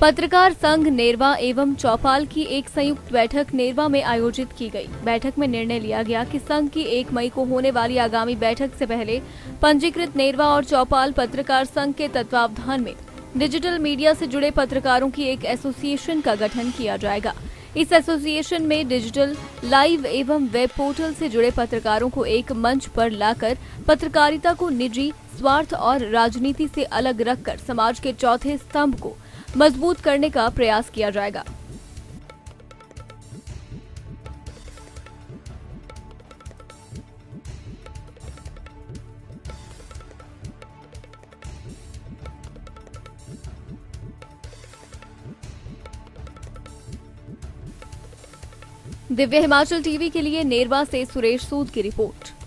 पत्रकार संघ नेरवा एवं चौपाल की एक संयुक्त बैठक नेरवा में आयोजित की गई। बैठक में निर्णय लिया गया कि संघ की एक मई को होने वाली आगामी बैठक से पहले पंजीकृत नेरवा और चौपाल पत्रकार संघ के तत्वावधान में डिजिटल मीडिया से जुड़े पत्रकारों की एक एसोसिएशन का गठन किया जाएगा। इस एसोसिएशन में डिजिटल, लाइव एवं वेब पोर्टल से जुड़े पत्रकारों को एक मंच पर लाकर पत्रकारिता को निजी, स्वार्थ और राजनीति से अलग रखकर समाज के चौथे स्तंभ को मज़बूत करने का प्रयास किया जाएगा। दिव्य हिमाचल टीवी के लिए नेरवा से सुरेश सूद की रिपोर्ट।